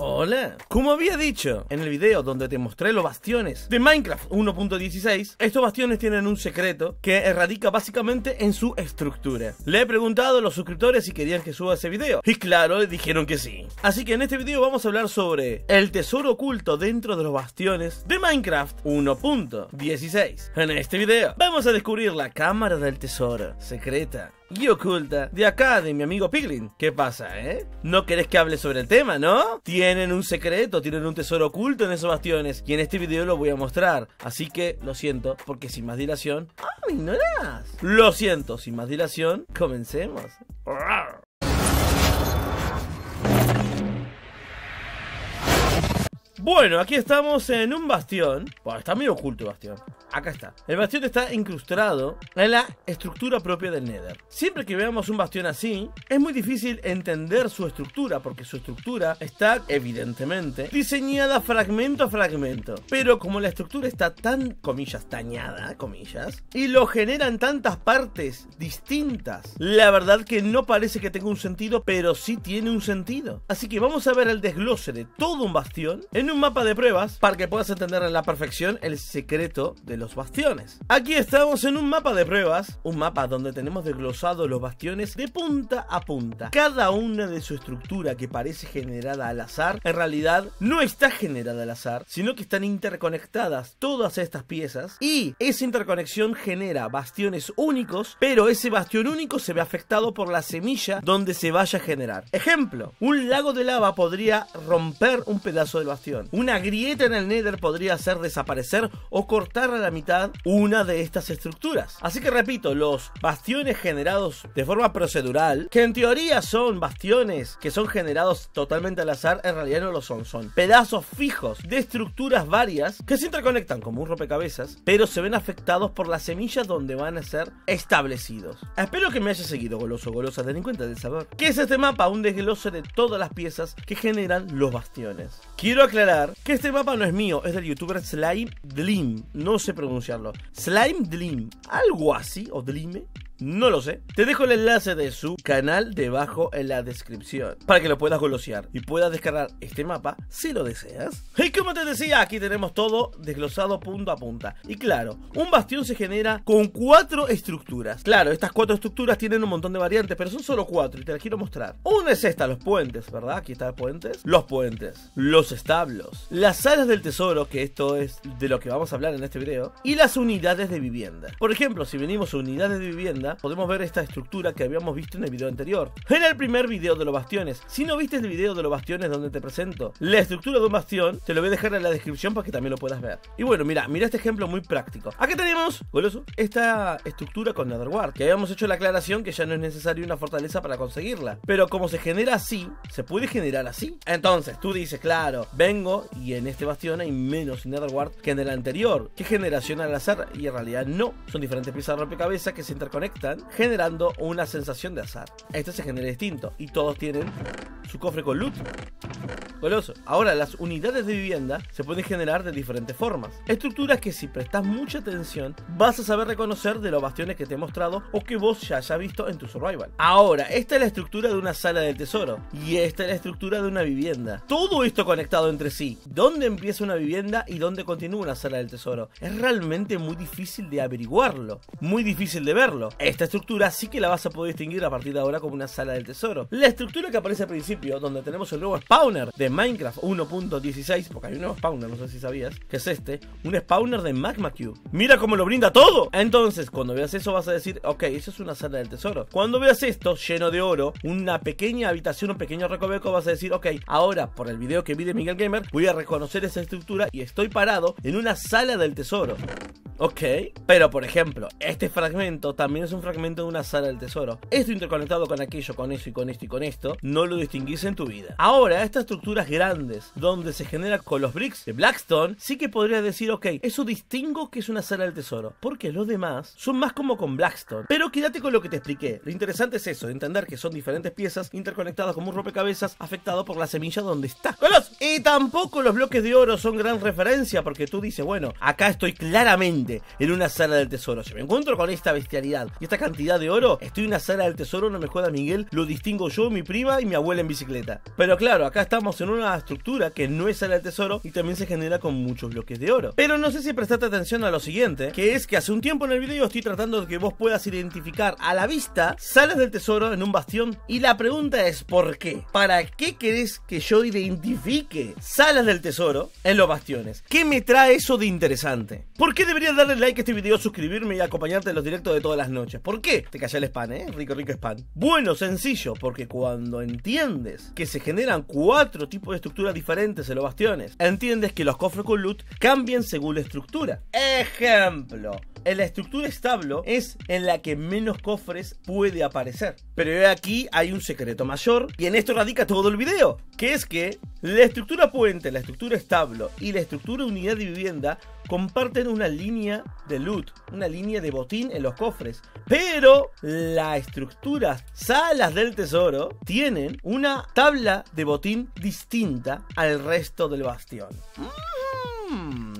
Oh, Hola, como había dicho en el video donde te mostré los bastiones de Minecraft 1.16, estos bastiones tienen un secreto que radica básicamente en su estructura. Le he preguntado a los suscriptores si querían que suba ese video, y claro, dijeron que sí. Así que en este video vamos a hablar sobre el tesoro oculto dentro de los bastiones de Minecraft 1.16. En este video vamos a descubrir la cámara del tesoro secreta y oculta de acá de mi amigo Piglin. ¿Qué pasa, eh? ¿No querés que hable sobre el tema, no? Tienen un secreto, tienen un tesoro oculto en esos bastiones y en este video lo voy a mostrar. Así que lo siento, porque sin más dilación... ¡Ah, me ignorás! Lo siento, sin más dilación, comencemos. Bueno, aquí estamos en un bastión. Está muy oculto el bastión. Acá está. El bastión está incrustado en la estructura propia del Nether. Siempre que veamos un bastión así, es muy difícil entender su estructura, porque su estructura está, evidentemente, diseñada fragmento a fragmento. Pero como la estructura está tan, comillas, dañada, comillas, y lo generan tantas partes distintas, la verdad que no parece que tenga un sentido, pero sí tiene un sentido. Así que vamos a ver el desglose de todo un bastión en un mapa de pruebas para que puedas entender a la perfección el secreto de los bastiones. Aquí estamos en un mapa de pruebas, un mapa donde tenemos desglosado los bastiones de punta a punta. Cada una de su estructura que parece generada al azar, en realidad no está generada al azar, sino que están interconectadas todas estas piezas y esa interconexión genera bastiones únicos, pero ese bastión único se ve afectado por la semilla donde se vaya a generar. Ejemplo, un lago de lava podría romper un pedazo del bastión. Una grieta en el Nether podría hacer desaparecer o cortar a la mitad una de estas estructuras. Así que repito, los bastiones generados de forma procedural, que en teoría son bastiones que son generados totalmente al azar, en realidad no lo son, son pedazos fijos de estructuras varias que se interconectan como un rompecabezas, pero se ven afectados por las semillas donde van a ser establecidos. Espero que me haya seguido, goloso, golosa, ten en cuenta del saber. ¿Qué es este mapa? Un desglose de todas las piezas que generan los bastiones. Quiero aclarar que este mapa no es mío, es del youtuber Slime Dream. No sé pronunciarlo. Slime Dream, algo así, o Dream, no lo sé. Te dejo el enlace de su canal debajo en la descripción para que lo puedas golosear y puedas descargar este mapa si lo deseas. Y como te decía, aquí tenemos todo desglosado punto a punta. Y claro, un bastión se genera con cuatro estructuras. Claro, estas cuatro estructuras tienen un montón de variantes, pero son solo cuatro y te las quiero mostrar. Una es esta, los puentes, ¿verdad? Aquí están los puentes. Los puentes, los establos, las salas del tesoro, que esto es de lo que vamos a hablar en este video, y las unidades de vivienda. Por ejemplo, si venimos a unidades de vivienda, podemos ver esta estructura que habíamos visto en el video anterior. En el primer video de los bastiones. Si no viste el video de los bastiones donde te presento la estructura de un bastión, te lo voy a dejar en la descripción para que también lo puedas ver. Y bueno, mira, mira este ejemplo muy práctico. Aquí tenemos, goloso, esta estructura con Netherward, que habíamos hecho la aclaración que ya no es necesario una fortaleza para conseguirla. Pero como se genera así, se puede generar así. Entonces, tú dices, claro, vengo y en este bastión hay menos Netherward que en el anterior. ¿Qué generación al azar? Y en realidad no. Son diferentes piezas de rompecabezas que se interconectan generando una sensación de azar. Este se genera distinto y todos tienen su cofre con loot. Goloso. Ahora, las unidades de vivienda se pueden generar de diferentes formas. Estructuras que si prestas mucha atención vas a saber reconocer de los bastiones que te he mostrado o que vos ya hayas visto en tu survival. Ahora, esta es la estructura de una sala del tesoro y esta es la estructura de una vivienda. Todo esto conectado entre sí. ¿Dónde empieza una vivienda y dónde continúa una sala del tesoro? Es realmente muy difícil de averiguarlo, muy difícil de verlo. Esta estructura sí que la vas a poder distinguir a partir de ahora como una sala del tesoro. La estructura que aparece al principio, donde tenemos el nuevo spawner de Minecraft 1.16, porque hay un nuevo spawner, no sé si sabías, que es este, un spawner de Magma Cube. Mira cómo lo brinda todo. Entonces, cuando veas eso vas a decir, ok, eso es una sala del tesoro. Cuando veas esto lleno de oro, una pequeña habitación, un pequeño recoveco, vas a decir, ok, ahora por el video que vi de Miguel Gamer, voy a reconocer esa estructura y estoy parado en una sala del tesoro. Ok, pero por ejemplo, este fragmento también es un fragmento de una sala del tesoro. Esto interconectado con aquello, con eso y con esto y con esto, no lo distinguís en tu vida. Ahora, estas estructuras grandes, donde se genera con los bricks de Blackstone, sí que podría decir, ok, eso distingo que es una sala del tesoro, porque los demás son más como con Blackstone. Pero quédate con lo que te expliqué. Lo interesante es eso, entender que son diferentes piezas interconectadas como un rompecabezas afectado por la semilla donde está. Y tampoco los bloques de oro son gran referencia, porque tú dices, bueno, acá estoy claramente en una sala del tesoro. Si me encuentro con esta bestialidad y esta cantidad de oro, estoy en una sala del tesoro, no me joda Miguel, lo distingo yo, mi prima y mi abuela en bicicleta. Pero claro, acá estamos en una estructura que no es sala del tesoro y también se genera con muchos bloques de oro. Pero no sé si prestaste atención a lo siguiente, que es que hace un tiempo en el video estoy tratando de que vos puedas identificar a la vista salas del tesoro en un bastión. Y la pregunta es, ¿por qué? ¿Para qué querés que yo identifique salas del tesoro en los bastiones? ¿Qué me trae eso de interesante? ¿Por qué deberías darle like a este video, suscribirme y acompañarte en los directos de todas las noches? ¿Por qué? Te calla el spam, ¿eh? Rico, rico spam. Bueno, sencillo, porque cuando entiendes que se generan cuatro tipos de estructuras diferentes en los bastiones, entiendes que los cofres con loot cambian según la estructura. Ejemplo, en la estructura establo es en la que menos cofres puede aparecer. Pero aquí hay un secreto mayor y en esto radica todo el video, que es que la estructura puente, la estructura establo y la estructura unidad de vivienda comparten una línea de loot, una línea de botín en los cofres. Pero la estructura salas del tesoro tienen una tabla de botín distinta al resto del bastión.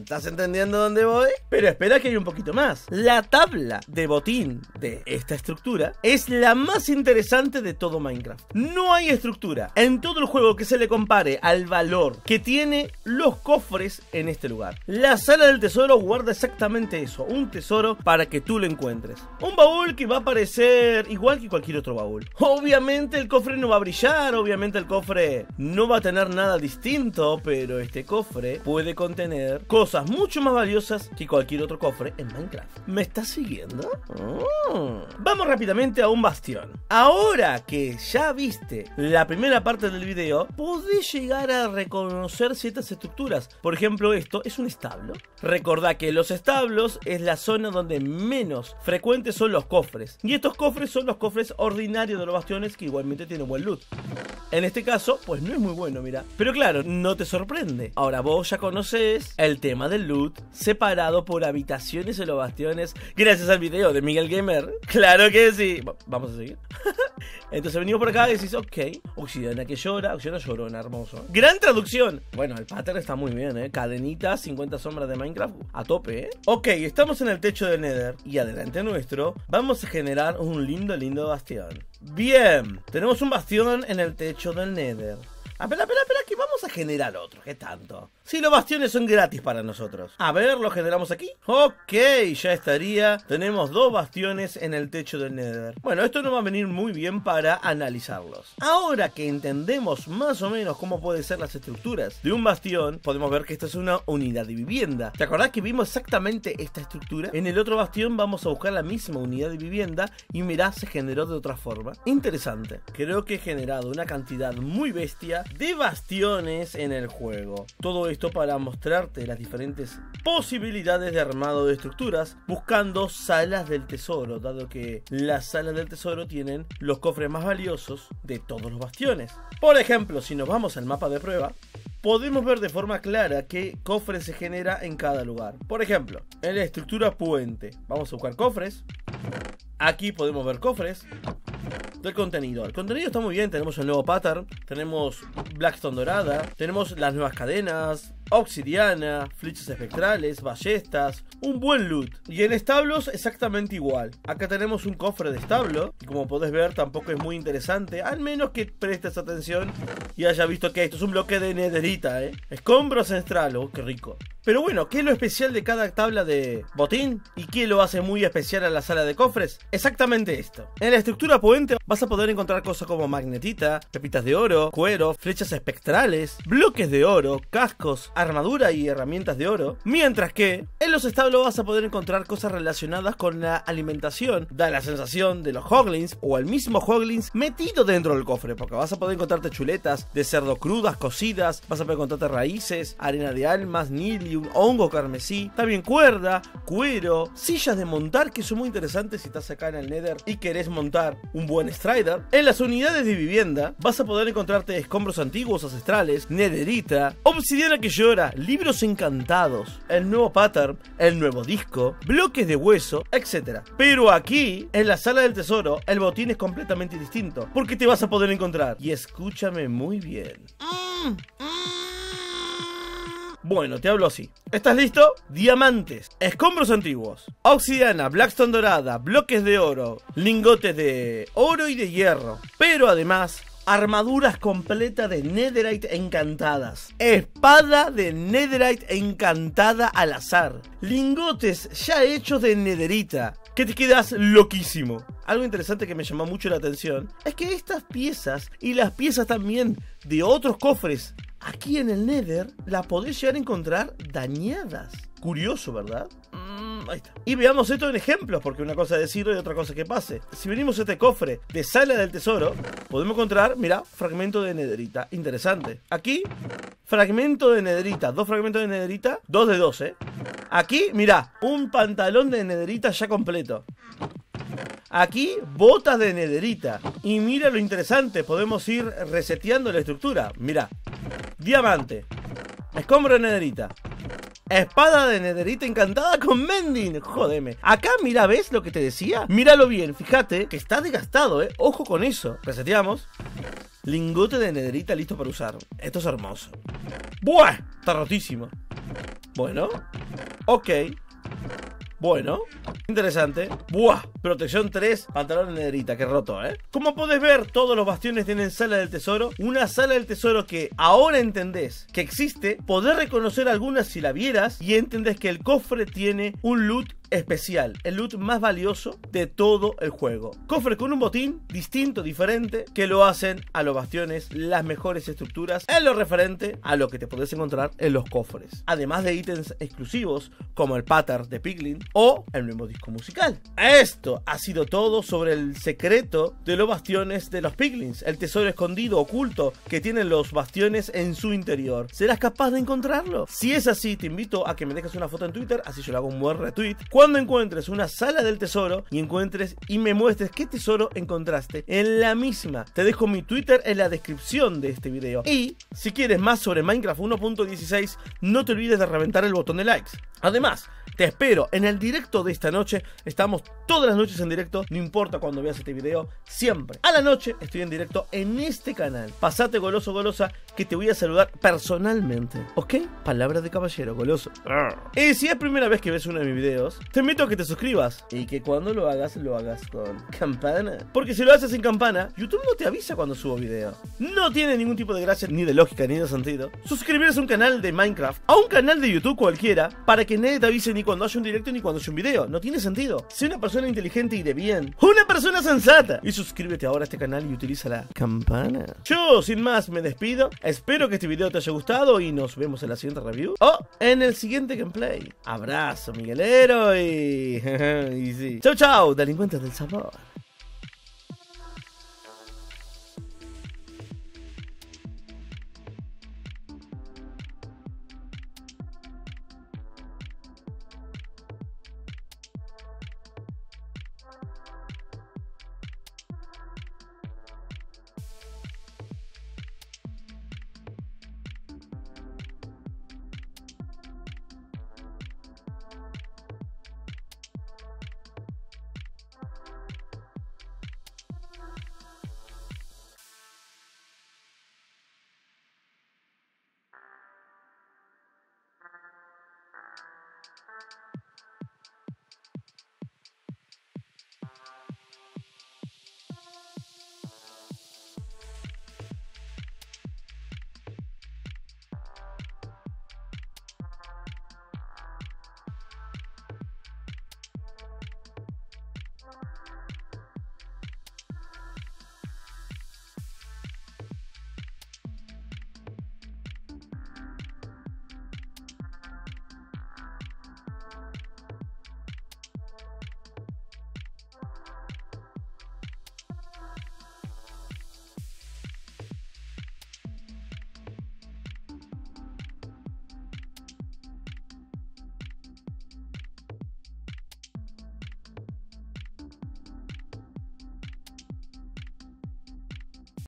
¿Estás entendiendo dónde voy? Pero espera que hay un poquito más. La tabla de botín de esta estructura es la más interesante de todo Minecraft. No hay estructura en todo el juego que se le compare al valor que tiene los cofres en este lugar. La sala del tesoro guarda exactamente eso, un tesoro para que tú lo encuentres. Un baúl que va a aparecer igual que cualquier otro baúl. Obviamente el cofre no va a brillar, obviamente el cofre no va a tener nada distinto, pero este cofre puede contener cosas mucho más valiosas que cualquier otro cofre en Minecraft. ¿Me estás siguiendo? Oh. Vamos rápidamente a un bastión. Ahora que ya viste la primera parte del video, podés llegar a reconocer ciertas estructuras. Por ejemplo, esto es un establo. Recordá que los establos es la zona donde menos frecuentes son los cofres. Y estos cofres son los cofres ordinarios de los bastiones que igualmente tienen buen loot. En este caso, pues no es muy bueno, mira. Pero claro, no te sorprende. Ahora vos ya conoces el tema del loot separado por habitaciones en los bastiones gracias al video de Miguel Gamer. Claro que sí. Vamos a seguir. Entonces venimos por acá y decís, ok, Obsidiana que llora, Obsidiana llorona, hermoso. Gran traducción. Bueno, el pattern está muy bien, ¿eh? Cadenita, 50 sombras de Minecraft, a tope, ¿eh? Ok, estamos en el techo del Nether y adelante nuestro vamos a generar un lindo, lindo bastión. Bien, tenemos un bastión en el techo del Nether. Espera, espera, espera, que vamos a generar otro. ¿Qué tanto? Si los bastiones son gratis para nosotros. A ver, ¿lo generamos aquí? Ok, ya estaría. Tenemos dos bastiones en el techo del Nether. Bueno, esto nos va a venir muy bien para analizarlos. Ahora que entendemos más o menos cómo pueden ser las estructuras de un bastión, podemos ver que esta es una unidad de vivienda. ¿Te acordás que vimos exactamente esta estructura? En el otro bastión vamos a buscar la misma unidad de vivienda y mirá, se generó de otra forma. Interesante. Creo que he generado una cantidad muy bestia de bastiones en el juego. Todo esto para mostrarte las diferentes posibilidades de armado de estructuras buscando salas del tesoro, dado que las salas del tesoro tienen los cofres más valiosos de todos los bastiones. Por ejemplo, si nos vamos al mapa de prueba, podemos ver de forma clara qué cofre se genera en cada lugar. Por ejemplo, en la estructura puente, vamos a buscar cofres. Aquí podemos ver cofres del contenido. El contenido está muy bien, tenemos el nuevo pattern, tenemos Blackstone dorada, tenemos las nuevas cadenas, obsidiana, flechas espectrales, ballestas, un buen loot. Y en establos exactamente igual. Acá tenemos un cofre de establo, y como podés ver tampoco es muy interesante, al menos que prestes atención y haya visto que esto es un bloque de nederita, ¿eh? Escombro ancestral, oh, qué rico. Pero bueno, ¿qué es lo especial de cada tabla de botín? ¿Y qué lo hace muy especial a la sala de cofres? Exactamente esto. En la estructura puente vas a poder encontrar cosas como magnetita, pepitas de oro, cuero, flechas espectrales, bloques de oro, cascos, armadura y herramientas de oro, mientras que en los establos vas a poder encontrar cosas relacionadas con la alimentación, da la sensación de los hoglins o el mismo hoglins metido dentro del cofre, porque vas a poder encontrarte chuletas de cerdo crudas, cocidas, vas a poder encontrarte raíces, arena de almas, nilium, hongo carmesí, también cuerda, cuero, sillas de montar que son muy interesantes si estás acá en el Nether y querés montar un buen Strider. En las unidades de vivienda vas a poder encontrarte escombros antiguos ancestrales, nederita, obsidiana que yo libros encantados, el nuevo pattern, el nuevo disco, bloques de hueso, etc. Pero aquí, en la sala del tesoro, el botín es completamente distinto, porque te vas a poder encontrar. Y escúchame muy bien. Bueno, te hablo así. ¿Estás listo? Diamantes, escombros antiguos, obsidiana, blackstone dorada, bloques de oro, lingotes de oro y de hierro. Pero además, armaduras completas de netherite encantadas, espada de netherite encantada al azar, lingotes ya hechos de netherita, que te quedas loquísimo. Algo interesante que me llamó mucho la atención es que estas piezas y las piezas también de otros cofres aquí en el Nether las podés llegar a encontrar dañadas. Curioso, ¿verdad? Mm, Y veamos esto en ejemplos, porque una cosa es decirlo y otra cosa es que pase. Si venimos a este cofre de sala del tesoro, podemos encontrar, mira, fragmento de nederita. Interesante. Aquí, fragmento de nederita. Dos fragmentos de nederita, dos de dos, ¿eh? Aquí, mira, un pantalón de nederita ya completo. Aquí, botas de nederita. Y mira lo interesante, podemos ir reseteando la estructura. Mira, diamante, escombro de nederita, Espada de nederita encantada con mending. Jodeme. Acá, mira, ¿ves lo que te decía? Míralo bien, fíjate que está desgastado, ¿eh? Ojo con eso. Reseteamos. Lingote de nederita listo para usar. Esto es hermoso. ¡Buah! Está rotísimo. Bueno. Ok. Bueno, interesante. ¡Buah! Protección 3, pantalón de nederita, que roto, ¿eh? Como podés ver, todos los bastiones tienen sala del tesoro. Una sala del tesoro que ahora entendés que existe. Podés reconocer algunas si la vieras y entendés que el cofre tiene un loot especial, el loot más valioso de todo el juego. Cofre con un botín distinto, diferente, que lo hacen a los bastiones las mejores estructuras en lo referente a lo que te podés encontrar en los cofres. Además de ítems exclusivos como el pattern de Piglin o el nuevo disco musical. Esto ha sido todo sobre el secreto de los bastiones de los Piglins, el tesoro escondido, oculto que tienen los bastiones en su interior. ¿Serás capaz de encontrarlo? Si es así, te invito a que me dejes una foto en Twitter, así yo le hago un buen retweet cuando encuentres una sala del tesoro y encuentres y me muestres qué tesoro encontraste en la misma. Te dejo mi Twitter en la descripción de este video. Y si quieres más sobre Minecraft 1.16, no te olvides de reventar el botón de likes. Además, te espero en el directo de esta noche. Estamos todas las noches en directo, no importa cuando veas este video, siempre. A la noche estoy en directo en este canal. Pasate goloso, golosa, que te voy a saludar personalmente. ¿Ok? Palabra de caballero, goloso. Y si es primera vez que ves uno de mis videos, te invito a que te suscribas y que cuando lo hagas, lo hagas con campana. Porque si lo haces sin campana, YouTube no te avisa cuando subo video. No tiene ningún tipo de gracia, ni de lógica, ni de sentido. Suscribirse a un canal de Minecraft, a un canal de YouTube cualquiera, para que nadie te avise ni cuando haya un directo ni cuando haya un video. No tiene sentido. Sé una persona inteligente y de bien. Una persona sensata. Y suscríbete ahora a este canal y utiliza la campana. Yo, sin más, me despido. Espero que este video te haya gustado y nos vemos en la siguiente review. O en el siguiente gameplay. Abrazo, Miguelero y... Chau, chau, delincuentes del sabor.